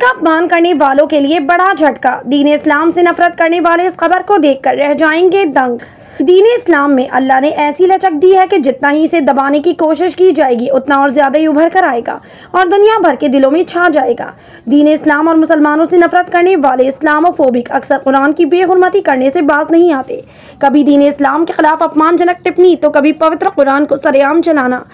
का अपमान करने वालों के लिए बड़ा झटका। दीन इस्लाम से नफरत करने वाले इस खबर को देखकर रह जाएँगे दंग। दीन इस्लाम में अल्लाह ने ऐसी लचक दी है कि जितना ही इसे दबाने की कोशिश की जाएगी, उतना और ज़्यादा ही उभर कर आएगा और दुनिया भर के दिलों में छा जाएगा। दीन इस्लाम और मुसलमानों से नफरत करने वाले इस्लामोफोबिक अक्सर कुरान की बेहरमती करने से बाज नहीं आते। कभी दीन इस्लाम के खिलाफ अपमानजनक टिप्पणी तो कभी पवित्र कुरान को सरेआम चलाना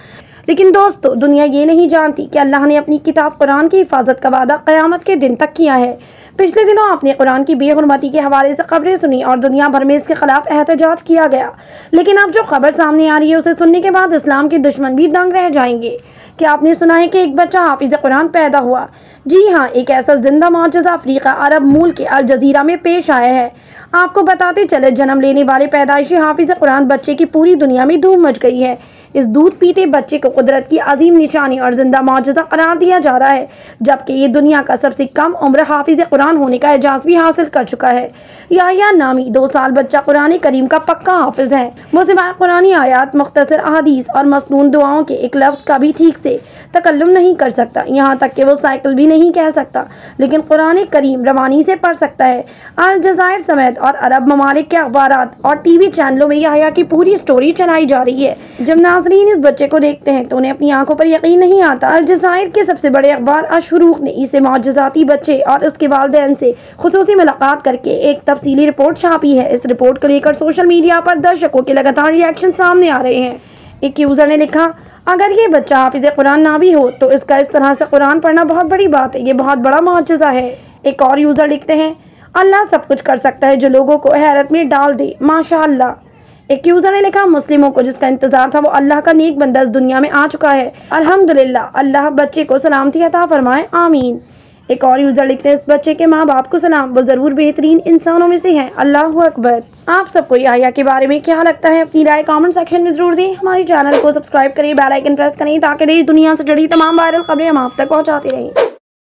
लेकिन दोस्तों, दुनिया ये नहीं जानती कि अल्लाह ने अपनी किताब कुरान की हिफाजत का वादा क़यामत के दिन तक किया है। पिछले दिनों आपने कुरान की बेहरमती के हवाले से खबरें सुनी और दुनिया भर में इसके खिलाफ एहतजाज किया गया। लेकिन अब जो खबर सामने आ रही है, उसे सुनने के बाद इस्लाम के दुश्मन भी दंग रह जाएँगे। क्या आपने सुना है कि एक बच्चा हाफिज कुरान पैदा हुआ? जी हाँ एक ऐसा ज़िंदा मुआजा अफ्रीका अरब मूल के अल जजीरा में पेश आया है। आपको बताते चले, जन्म लेने वाले पैदाइशी हाफिज कुरान बच्चे की पूरी दुनिया में धूम मच गई है। इस दूध पीते बच्चे को कुदरत की अजीम निशानी और ज़िंदा मुआजा करार दिया जा रहा है, जबकि ये दुनिया का सबसे कम उम्र हाफिज कुरान होने का एजाज भी हासिल कर चुका है। या नामी दो साल बच्चा कुरान करीम का पक्का हाफिज है। वो सिवा कुरानी आयात मुख्तर अदीस और मसनून दुआओं के एक लफ्ज़ का भी ठीक से तकल्लुम नहीं कर सकता। यहाँ तक कि वो साइकिल भी नहीं कह सकता, लेकिन कुरान करीम रवानी से पढ़ सकता है। अल जजायर समेत और अरब ममालिक के अखबार और टीवी चैनलों में यहाया की पूरी स्टोरी चलाई जा रही है। जब नाजरीन, इस बच्चे को देखते हैं। तो उन्हें अपनी आँखों पर यकीन नहीं आता। अल जजायर के सबसे बड़े अखबार अशरूख ने इसे मुआजाती बच्चे और उसके वालदेन से खसूसी मुलाकात करके एक तफसीली रिपोर्ट छापी है। इस रिपोर्ट को लेकर सोशल मीडिया पर दर्शकों के लगातार रिएक्शन सामने आ रहे हैं। एक यूज़र ने लिखा, अगर ये बच्चा हाफिज़ कुरान ना भी हो तो इसका इस तरह से कुरान पढ़ना बहुत बड़ी बात है। ये बहुत बड़ा मुआजा है। एक और यूज़र लिखते हैं, अल्लाह सब कुछ कर सकता है जो लोगों को हैरत में डाल दे माशा एक यूज़र ने लिखा, मुस्लिमों को जिसका इंतज़ार था, वो अल्लाह का नेक बंदा इस दुनिया में आ चुका है। अल्हम्दुलिल्लाह, अल्लाह बच्चे को सलामती अता फरमाए, आमीन। एक और यूज़र लिखते हैं, इस बच्चे के माँ बाप को सलाम, वो ज़रूर बेहतरीन इंसानों में से हैं। अल्लाह अकबर। आप सबको याहिया के बारे में क्या लगता है? अपनी राय कमेंट सेक्शन में ज़रूर दें। हमारे चैनल को सब्सक्राइब करें बेल आइकन प्रेस करें, ताकि देश दुनिया से जुड़ी तमाम वायरल खबरें हम आप तक पहुँचाते रहें।